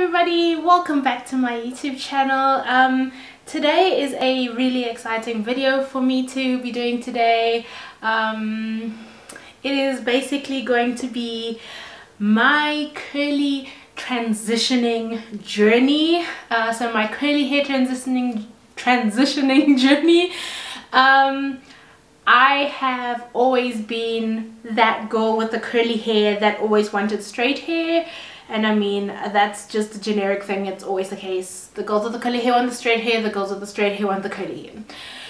everybody welcome back to my youtube channel. Um, today is a really exciting video for me to be doing today. Um, it is basically going to be my curly transitioning journey. Uh, so my curly hair transitioning transitioning journey. Um, I have always been that girl with the curly hair that always wanted straight hair and I mean that's just a generic thing. It's always the case. The girls with the curly hair want the straight hair the girls with the straight hair want the curly hair.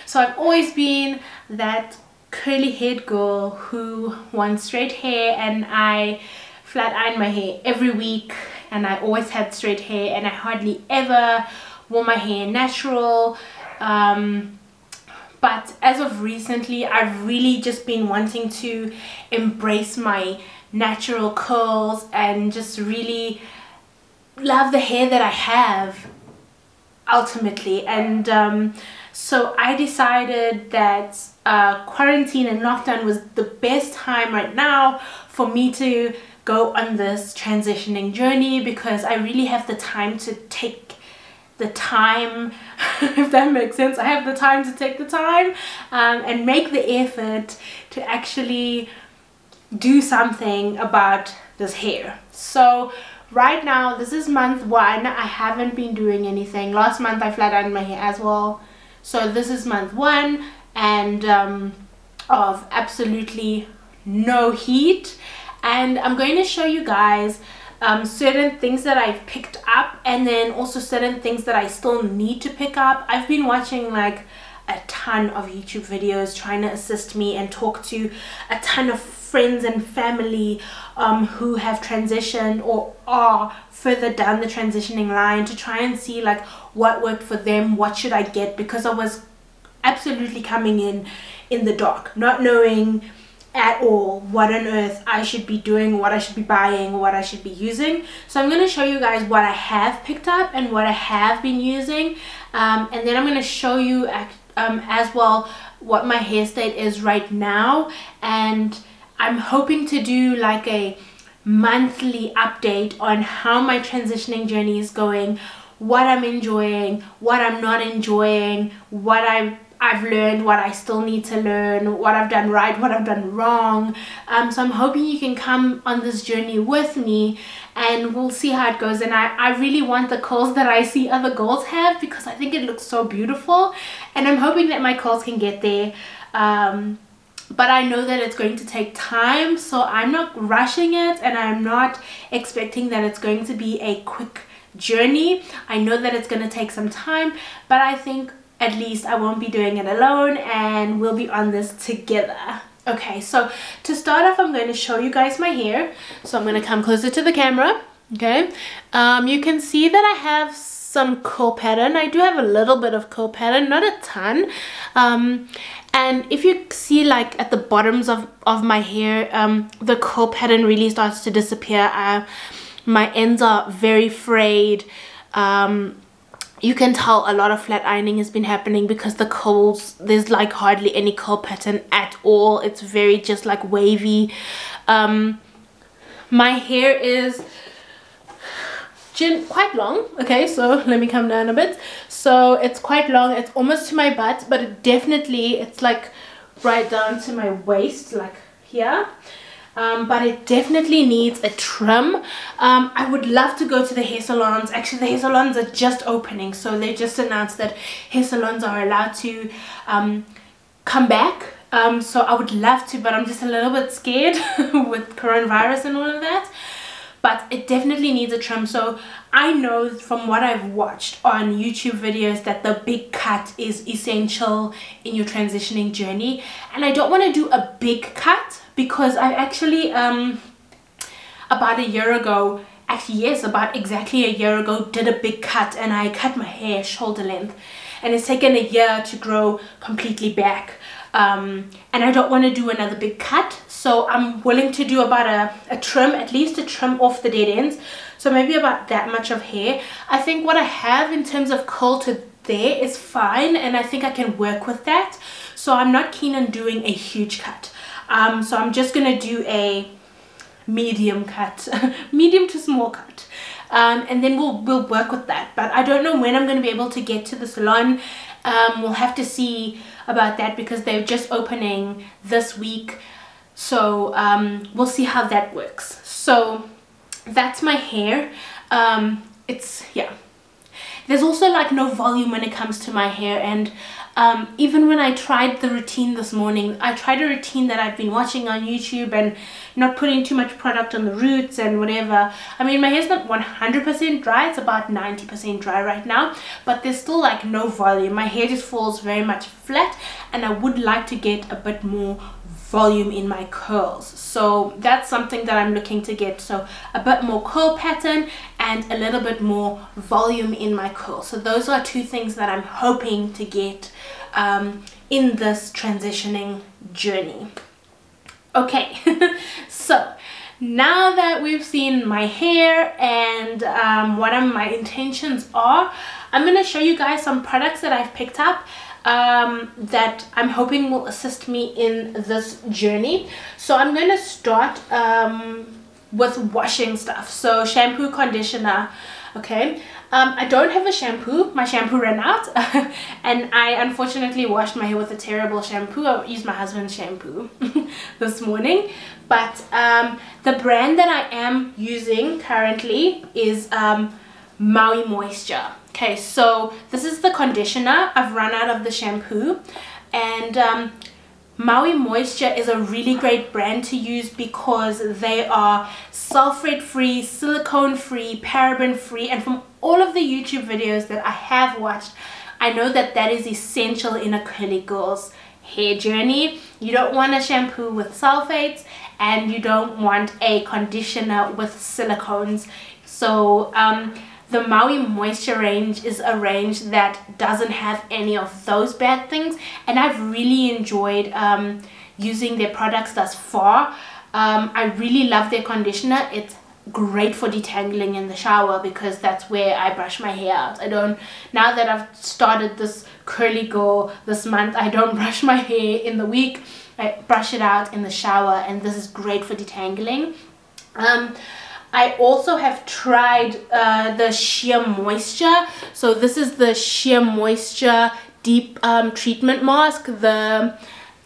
So I've always been that curly haired girl who wants straight hair and I flat iron my hair every week and I always had straight hair and I hardly ever wore my hair natural. Um, but as of recently I've really just been wanting to embrace my natural curls and just really love the hair that I have ultimately. And um, so I decided that uh, quarantine and lockdown was the best time right now for me to go on this transitioning journey because I really have the time to take the time if that makes sense. I have the time to take the time um, and make the effort to actually do something about this hair. So right now this is month one. I haven't been doing anything. Last month i flat ironed my hair as well. So this is month one and um, of absolutely no heat. And i'm going to show you guys um, certain things that I've picked up and then also certain things that I still need to pick up. I've been watching like a ton of YouTube videos trying to assist me and talk to a ton of friends and family um, who have transitioned or are further down the transitioning line to try and see like what worked for them what should I get because I was absolutely coming in in the dark not knowing at all what on earth I should be doing what I should be buying what I should be using. So I'm going to show you guys what I have picked up and what I have been using um, and then I'm going to show you um, as well what my hair state is right now and I'm hoping to do like a monthly update on how my transitioning journey is going, what I'm enjoying, what I'm not enjoying, what I've I've learned, what I still need to learn, what I've done right, what I've done wrong. Um, so I'm hoping you can come on this journey with me and we'll see how it goes. And I, I really want the curls that I see other girls have because I think it looks so beautiful. And I'm hoping that my curls can get there. Um, but I know that it's going to take time so I'm not rushing it and I'm not expecting that it's going to be a quick journey I know that it's going to take some time but I think at least I won't be doing it alone and we'll be on this together okay so to start off I'm going to show you guys my hair. So I'm going to come closer to the camera okay? Um, you can see that I have some curl pattern. I do have a little bit of curl pattern not a ton. Um, and if you see like at the bottoms of of my hair um the curl pattern really starts to disappear. Uh, my ends are very frayed. Um you can tell a lot of flat ironing has been happening because the curls there's like hardly any curl pattern at all. It's very just like wavy. Um my hair is quite long okay? So let me come down a bit. So it's quite long. It's almost to my butt but it definitely it's like right down to my waist like here um, but it definitely needs a trim. Um, I would love to go to the hair salons. Actually the hair salons are just opening so they just announced that hair salons are allowed to um, come back. Um, so I would love to but I'm just a little bit scared with coronavirus and all of that but it definitely needs a trim. So I know from what I've watched on YouTube videos that the big cut is essential in your transitioning journey. And I don't want to do a big cut because I actually um about a year ago actually yes about exactly a year ago did a big cut and I cut my hair shoulder length. And it's taken a year to grow completely back um, and I don't want to do another big cut so I'm willing to do about a, a trim at least a trim off the dead ends. So maybe about that much of hair. I think what I have in terms of curl to there is fine and I think I can work with that. So I'm not keen on doing a huge cut. Um, so I'm just gonna do a medium cut medium to small cut. Um, and then we'll we'll work with that. But I don't know when I'm to be able to get to the salon. Um, we'll have to see about that because they're just opening this week. So um, we'll see how that works. So that's my hair. Um, it's yeah. There's also like no volume when it comes to my hair and um, even when I tried the routine this morning I tried a routine that I've been watching on YouTube and not putting too much product on the roots and whatever. I mean my hair's not 100% dry it's about 90% dry right now but there's still like no volume. My hair just falls very much flat and I would like to get a bit more volume in my curls. So that's something that I'm looking to get. So a bit more curl pattern and a little bit more volume in my curls. So those are two things that I'm hoping to get um, in this transitioning journey. Okay so now that we've seen my hair and um, what my intentions are I'm to show you guys some products that I've picked up um, that I'm hoping will assist me in this journey. So I'm going to start um, with washing stuff. So shampoo, conditioner, okay. Um, I don't have a shampoo. My shampoo ran out and I unfortunately washed my hair with a terrible shampoo. I used my husband's shampoo this morning. But um, the brand that I am using currently is um, Maui Moisture okay so this is the conditioner I've run out of the shampoo and um, Maui Moisture is a really great brand to use because they are sulfate free, silicone free, paraben free and from all of the YouTube videos that I have watched I know that that is essential in a curly girl's hair journey. You don't want a shampoo with sulfates and you don't want a conditioner with silicones. So um, the Maui Moisture range is a range that doesn't have any of those bad things and I've really enjoyed um, using their products thus far. Um, I really love their conditioner. It's great for detangling in the shower because that's where I brush my hair out. I don't, now that I've started this curly girl this month, I don't brush my hair in the week. I brush it out in the shower and this is great for detangling. Um, I also have tried uh, the SheaMoisture. So this is the SheaMoisture Deep um, Treatment Mask, the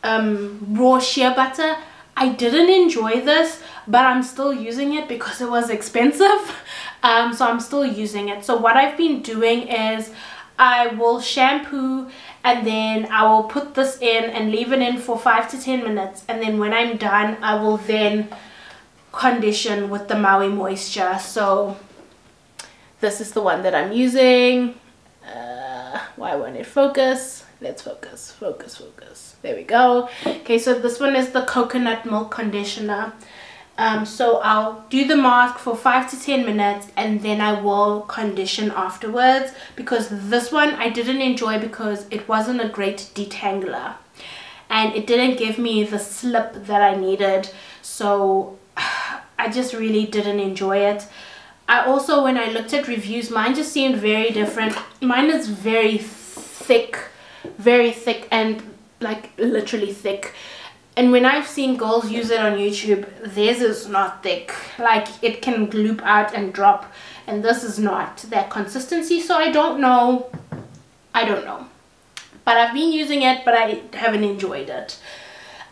um, raw shea butter. I didn't enjoy this, but I'm still using it because it was expensive. Um, so I'm still using it. So what I've been doing is I will shampoo and then I will put this in and leave it in for 5 to 10 minutes. And then when I'm done, I will then condition with the Maui Moisture. So this is the one that I'm using. Uh, why won't it focus? Let's focus, focus, focus. There we go. Okay, so this one is the coconut milk conditioner. Um, so I'll do the mask for 5 to 10 minutes and then I will condition afterwards because this one I didn't enjoy because it wasn't a great detangler and it didn't give me the slip that I needed so I just really didn't enjoy it. I also, when I looked at reviews, mine just seemed very different. Mine is very thick, very thick and like literally thick. And when I've seen girls use it on YouTube, theirs is not thick. Like it can loop out and drop and this is not that consistency. So I don't know. I don't know. But I've been using it, but I haven't enjoyed it.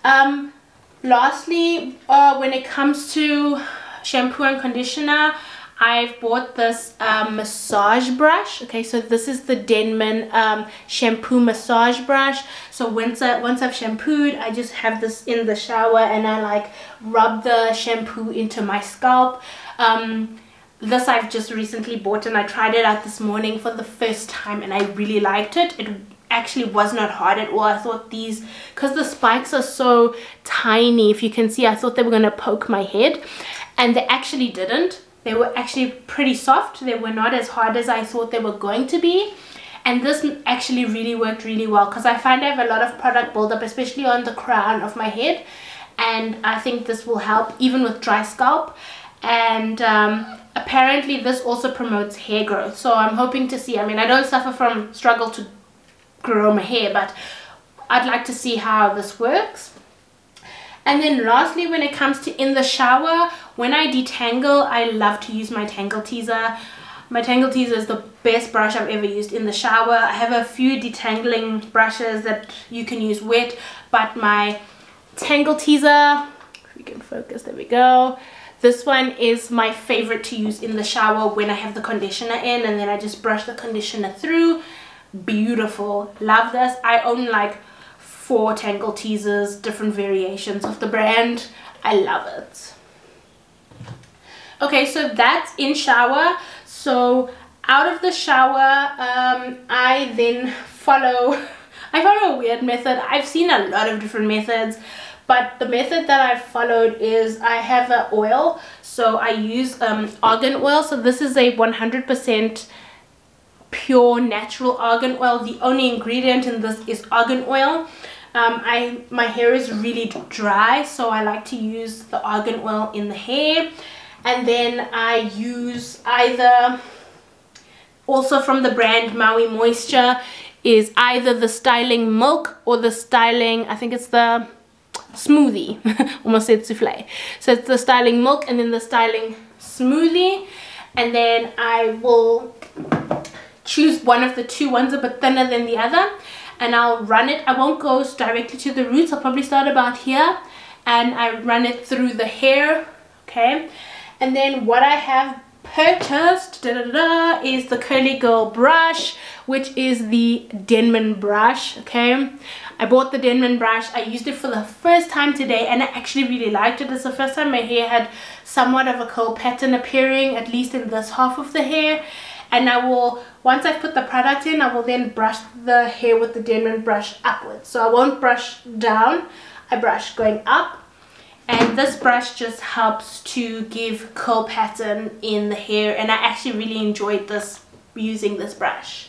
Um, lastly uh, when it comes to shampoo and conditioner I've bought this um, massage brush. Okay so this is the Denman um, shampoo massage brush. So once, I, once I've shampooed I just have this in the shower and I like rub the shampoo into my scalp. Um, this I've just recently bought and I tried it out this morning for the first time and I really liked it. It actually was not hard at all. I thought these, because the spikes are so tiny, if you can see, I thought they were going to poke my head. And they actually didn't. They were actually pretty soft. They were not as hard as I thought they were going to be. And this actually really worked really well because I find I have a lot of product buildup, especially on the crown of my head. And I think this will help even with dry scalp. And um, apparently this also promotes hair growth. So I'm hoping to see, I mean, I don't suffer from struggle to grow my hair but I'd like to see how this works And then lastly, when it comes to in the shower, when I detangle, I love to use my Tangle Teezer. My Tangle Teezer is the best brush I've ever used in the shower. I have a few detangling brushes that you can use wet, but my Tangle Teezer, we can focus, there we go. This one is my favorite to use in the shower when I have the conditioner in and then I just brush the conditioner through. Beautiful. Love this. I own like four Tangle Teezers different variations of the brand. I love it. Okay, so that's in shower. So out of the shower, um, I then follow, I follow a weird method. I've seen a lot of different methods but the method that I followed is I have an oil so I use um, argan oil so this is a 100% pure natural argan oil. The only ingredient in this is argan oil. Um, I my hair is really dry so I like to use the argan oil in the hair. And then I use either also from the brand Maui Moisture is either the styling milk or the styling I think it's the smoothie. Almost said souffle. So it's the styling milk and then the styling smoothie. And then I will choose one of the two ones a bit thinner than the other and I'll run it I won't go directly to the roots I'll probably start about here and I run it through the hair okay and then what I have purchased da, da, da, is the curly girl brush which is the Denman brush okay I bought the Denman brush. I used it for the first time today and I actually really liked it. It's the first time my hair had somewhat of a curl pattern appearing, at least in this half of the hair. And I will, once I've put the product in, I will then brush the hair with the Denman brush upwards. So I won't brush down, I brush going up. And this brush just helps to give curl pattern in the hair. And I actually really enjoyed this, using this brush.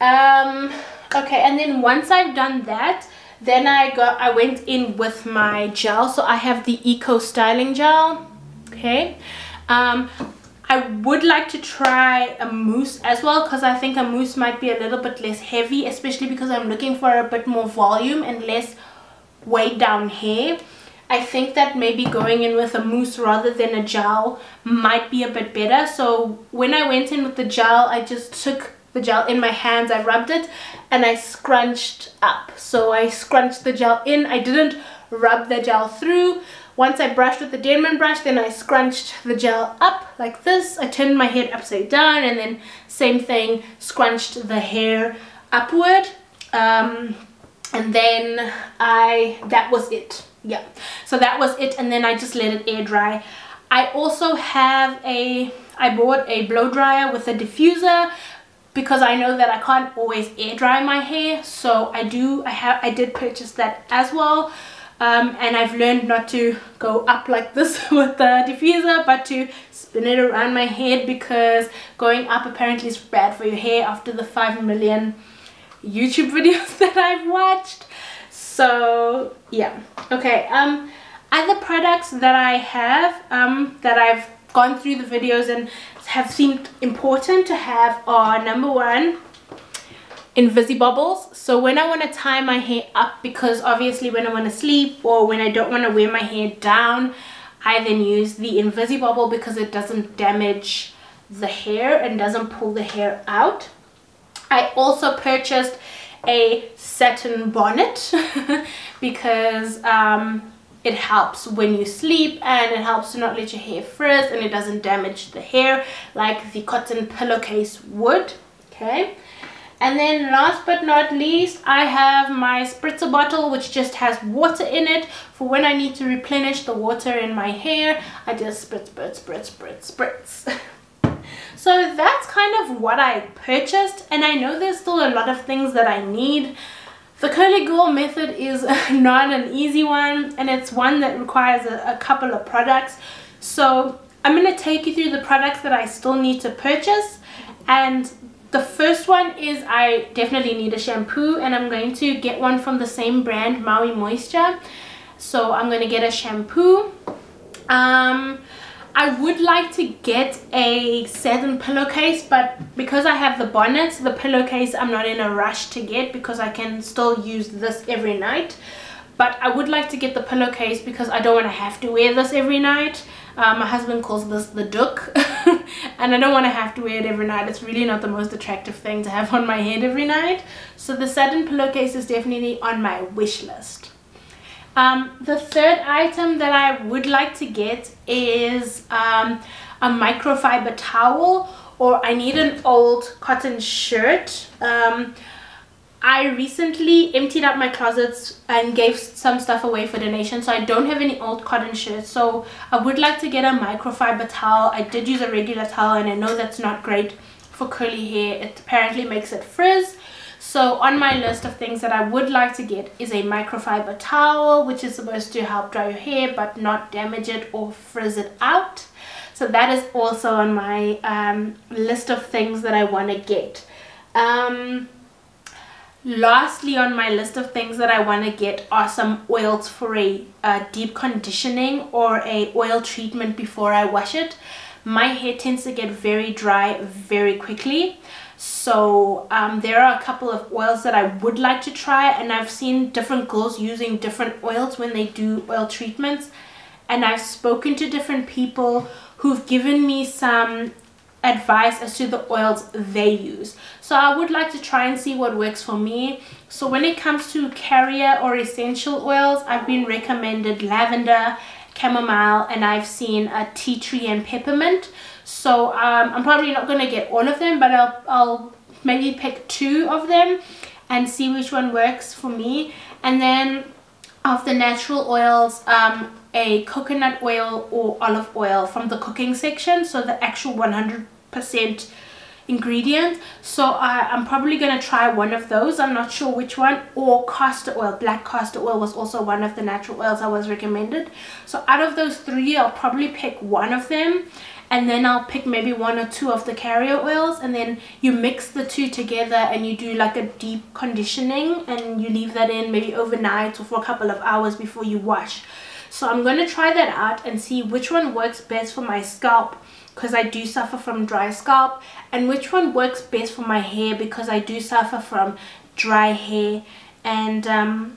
Um, okay and then once I've done that then I got I went in with my gel so I have the eco styling gel okay um, I would like to try a mousse as well because I think a mousse might be a little bit less heavy especially because I'm looking for a bit more volume and less weighed down hair I think that maybe going in with a mousse rather than a gel might be a bit better. So when I went in with the gel I just took the gel in my hands I rubbed it and I scrunched up. So I scrunched the gel in. I didn't rub the gel through once I brushed with the Denman brush then I scrunched the gel up like this. I turned my head upside down and then same thing scrunched the hair upward. Um, and then I that was it. Yeah. So that was it and then I just let it air dry. I also have a I bought a blow dryer with a diffuser because I know that I can't always air dry my hair. So I do I have I did purchase that as well um, and I've learned not to go up like this with the diffuser but to spin it around my head because going up apparently is bad for your hair after the 5 million YouTube videos that I've watched. So yeah. Okay um other products that I have um that I've gone through the videos and have seemed important to have are number one Invisibobbles so when I want to tie my hair up because obviously when I want to sleep or when I don't want to wear my hair down I then use the Invisibobble because it doesn't damage the hair and doesn't pull the hair out. I also purchased a satin bonnet because um, it helps when you sleep and it helps to not let your hair frizz and it doesn't damage the hair like the cotton pillowcase would okay and then last but not least I have my spritzer bottle which just has water in it for when I need to replenish the water in my hair. I just spritz spritz spritz spritz spritz. So that's kind of what I purchased and I know there's still a lot of things that I need. The curly girl method is not an easy one and it's one that requires a, a couple of products. So I'm going to take you through the products that I still need to purchase and the first one is I definitely need a shampoo and I'm going to get one from the same brand Maui Moisture. So I'm going to get a shampoo. Um, I would like to get a satin pillowcase but because I have the bonnet the pillowcase I'm not in a rush to get because I can still use this every night but I would like to get the pillowcase because I don't want to have to wear this every night. Uh, my husband calls this the duck and I don't want to have to wear it every night. It's really not the most attractive thing to have on my head every night. So the satin pillowcase is definitely on my wish list. Um, the third item that I would like to get is um, a microfiber towel or I need an old cotton shirt. Um, I recently emptied out my closets and gave some stuff away for donation so I don't have any old cotton shirts so I would like to get a microfiber towel. I did use a regular towel and I know that's not great for curly hair. It apparently makes it frizz so on my list of things that I would like to get is a microfiber towel which is supposed to help dry your hair but not damage it or frizz it out. So that is also on my um, list of things that I want to get. Um, lastly on my list of things that I want to get are some oils for a, a deep conditioning or a oil treatment before I wash it. My hair tends to get very dry very quickly. So um, there are a couple of oils that I would like to try and I've seen different girls using different oils when they do oil treatments. And I've spoken to different people who've given me some advice as to the oils they use so I would like to try and see what works for me. So when it comes to carrier or essential oils I've been recommended lavender chamomile and I've seen a tea tree and peppermint. So um, I'm probably not going to get all of them but I'll, I'll maybe pick two of them and see which one works for me. And then of the natural oils um, a coconut oil or olive oil from the cooking section. So the actual 100% ingredient. So I, I'm probably to try one of those. I'm not sure which one. Or castor oil. Black castor oil was also one of the natural oils I was recommended. So out of those three I'll probably pick one of them. And then I'll pick maybe one or two of the carrier oils. And then you mix the two together and you do like a deep conditioning. And you leave that in maybe overnight or for a couple of hours before you wash. So I'm going to try that out and see which one works best for my scalp because I do suffer from dry scalp and which one works best for my hair because I do suffer from dry hair and um,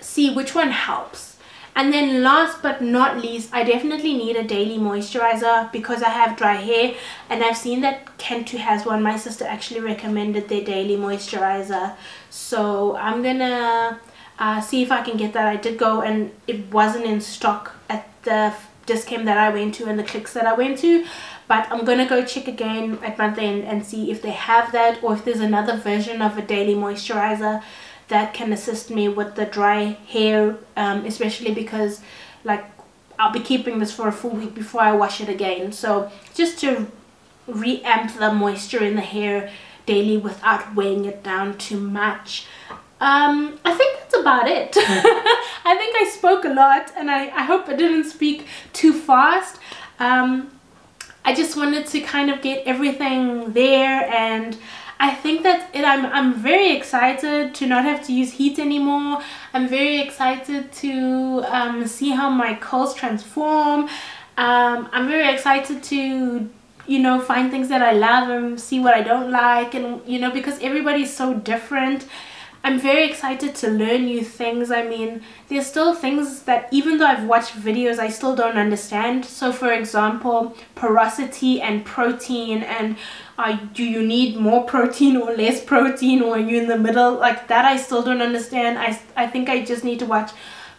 see which one helps and then last but not least, I definitely need a daily moisturizer because I have dry hair and I've seen that Cantu has one. My sister actually recommended their daily moisturizer. So I'm gonna uh, see if I can get that. I did go and it wasn't in stock at the Dis-Chem that I went to and the Clicks that I went to. But I'm gonna go check again at month end and see if they have that or if there's another version of a daily moisturizer that can assist me with the dry hair um, especially because like I'll be keeping this for a full week before I wash it again. So just to re-amp the moisture in the hair daily without weighing it down too much um, I think that's about it I think I spoke a lot and I, I hope I didn't speak too fast um, I just wanted to kind of get everything there and I think that it, I'm, I'm very excited to not have to use heat anymore. I'm very excited to um, see how my curls transform. Um, I'm very excited to you know find things that I love and see what I don't like and you know because everybody's so different I'm very excited to learn new things. I mean, there's still things that even though I've watched videos, I still don't understand. So for example, porosity and protein and uh, do you need more protein or less protein or are you in the middle? Like that I still don't understand. I, I think I just need to watch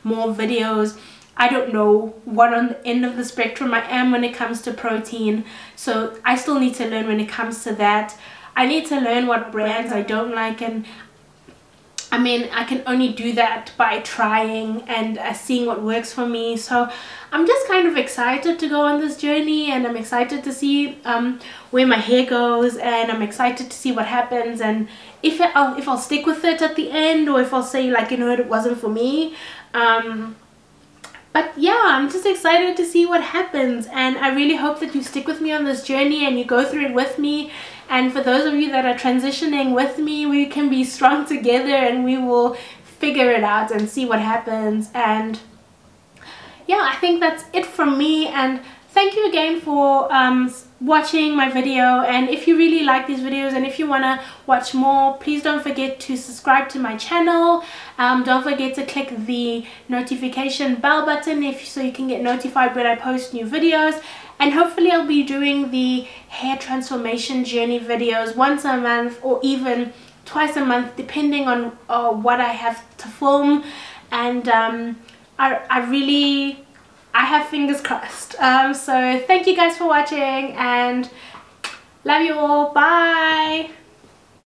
more videos. I don't know what on the end of the spectrum I am when it comes to protein. So I still need to learn when it comes to that. I need to learn what brands I don't like and I mean, I can only do that by trying and uh, seeing what works for me. So I'm just kind of excited to go on this journey and I'm excited to see um, where my hair goes and I'm excited to see what happens and if I'll, if I'll stick with it at the end or if I'll say like, you know, it wasn't for me. Um, but yeah i'm just excited to see what happens and i really hope that you stick with me on this journey and you go through it with me and for those of you that are transitioning with me we can be strong together and we will figure it out and see what happens. And yeah i think that's it from me. And thank you again for um, watching my video. And if you really like these videos and if you want to watch more please don't forget to subscribe to my channel. Um, don't forget to click the notification bell button if so you can get notified when I post new videos and hopefully I'll be doing the hair transformation journey videos once a month or even twice a month depending on uh, what I have to film and um, I, I really I have fingers crossed. Um, so thank you guys for watching and love you all. Bye.